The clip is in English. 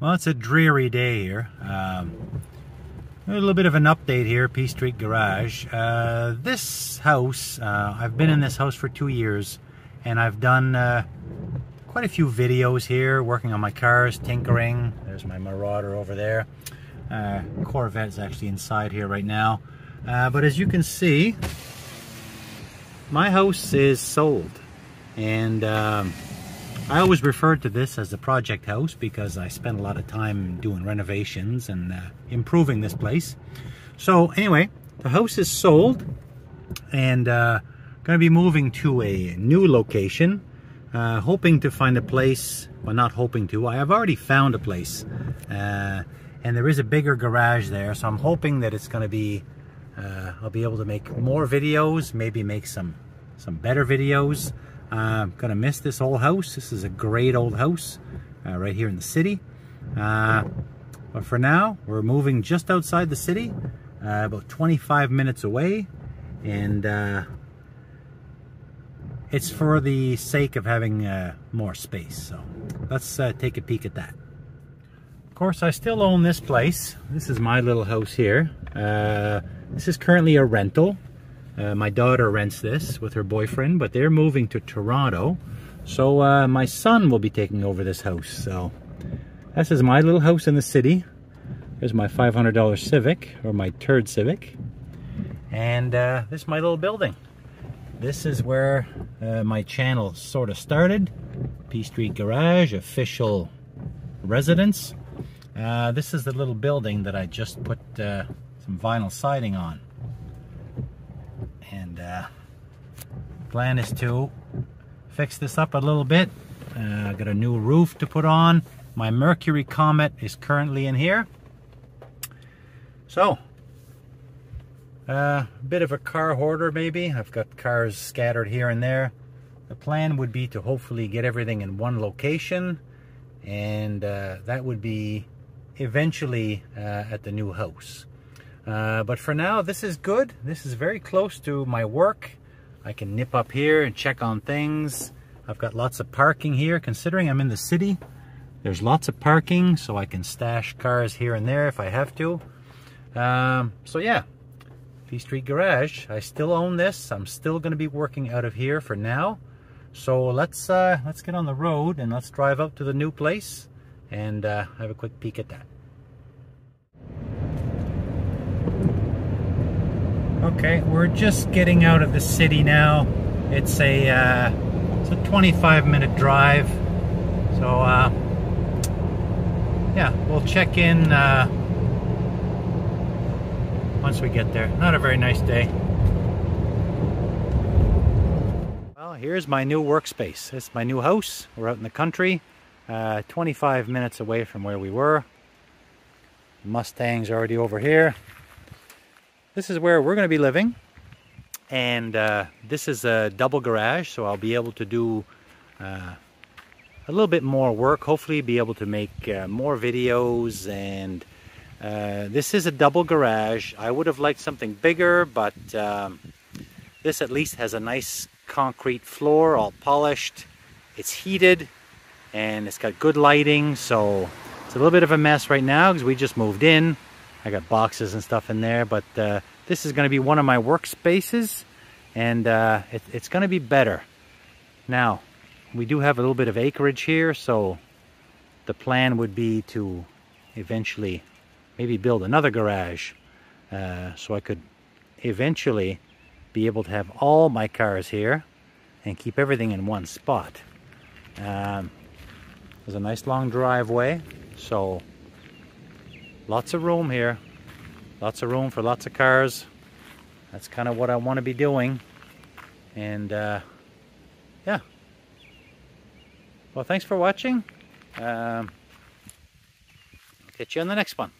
Well, it's a dreary day here. Um, a little bit of an update here, P Street Garage. Uh, this house, uh, I've been in this house for two years, and I've done uh, quite a few videos here, working on my cars, tinkering. There's my Marauder over there. Uh, Corvette's actually inside here right now. Uh, but as you can see, my house is sold. And um, I always referred to this as the project house because I spent a lot of time doing renovations and uh, improving this place. So anyway, the house is sold and uh, going to be moving to a new location. Uh, hoping to find a place, well not hoping to, I have already found a place. Uh, and there is a bigger garage there, so I'm hoping that it's going to be, uh, I'll be able to make more videos, maybe make some, some better videos. I'm gonna miss this old house. This is a great old house uh, right here in the city. Uh, but for now, we're moving just outside the city, uh, about 25 minutes away. And uh, it's for the sake of having uh, more space. So let's uh, take a peek at that. Of course, I still own this place. This is my little house here. this is currently a rental. Uh, my daughter rents this with her boyfriend, but they're moving to Toronto. So uh, my son will be taking over this house. So this is my little house in the city. There's my $500 Civic, or my turd Civic. And uh, this is my little building. This is where uh, my channel sort of started. P Street Garage, official residence. Uh, this is the little building that I just put uh, some vinyl siding on and uh, plan is to fix this up a little bit. Uh, I've got a new roof to put on. My Mercury Comet is currently in here. So, a uh, bit of a car hoarder maybe. I've got cars scattered here and there. The plan would be to hopefully get everything in one location and uh, that would be eventually uh, at the new house. Uh, but for now, this is good. This is very close to my work. I can nip up here and check on things. I've got lots of parking here. Considering I'm in the city, there's lots of parking, so I can stash cars here and there if I have to. Um, so yeah, P Street Garage. I still own this. I'm still going to be working out of here for now. So let's uh, let's get on the road and let's drive up to the new place and uh, have a quick peek at that. Okay, we're just getting out of the city now. It's a uh, it's a 25 minute drive. So uh, yeah, we'll check in uh, once we get there. Not a very nice day. Well, here's my new workspace. It's my new house. We're out in the country, uh, 25 minutes away from where we were. Mustang's already over here this is where we're going to be living. And uh, this is a double garage so I'll be able to do uh, a little bit more work hopefully be able to make uh, more videos and uh, this is a double garage. I would have liked something bigger but um, this at least has a nice concrete floor all polished. It's heated and it's got good lighting so it's a little bit of a mess right now because we just moved in I got boxes and stuff in there, but uh, this is going to be one of my workspaces, and uh, it, it's going to be better. Now, we do have a little bit of acreage here, so the plan would be to eventually maybe build another garage uh, so I could eventually be able to have all my cars here and keep everything in one spot. Um, there's a nice long driveway, so lots of room here. Lots of room for lots of cars. That's kind of what I want to be doing. And uh, yeah. Well thanks for watching. Um, catch you on the next one